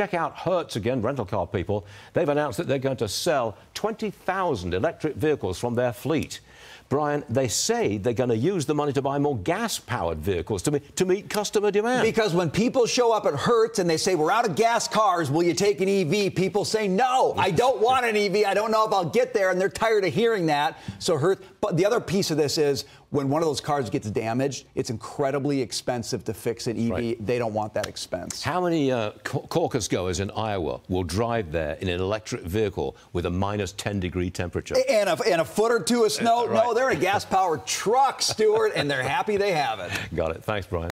check out Hertz again, rental car people. They've announced that they're going to sell 20,000 electric vehicles from their fleet. Brian, they say they're going to use the money to buy more gas powered vehicles to, to meet customer demand. Because when people show up at Hertz and they say, We're out of gas cars, will you take an EV? People say, No, I don't want an EV. I don't know if I'll get there. And they're tired of hearing that. So Hertz, but the other piece of this is when one of those cars gets damaged, it's incredibly expensive to fix an EV. Right. They don't want that expense. How many uh, caucus goers in Iowa will drive there in an electric vehicle with a minus 10 degree temperature? And a, and a foot or two of snow? Uh, right. No, they're in a gas powered truck, Stuart, and they're happy they have it. Got it. Thanks, Brian.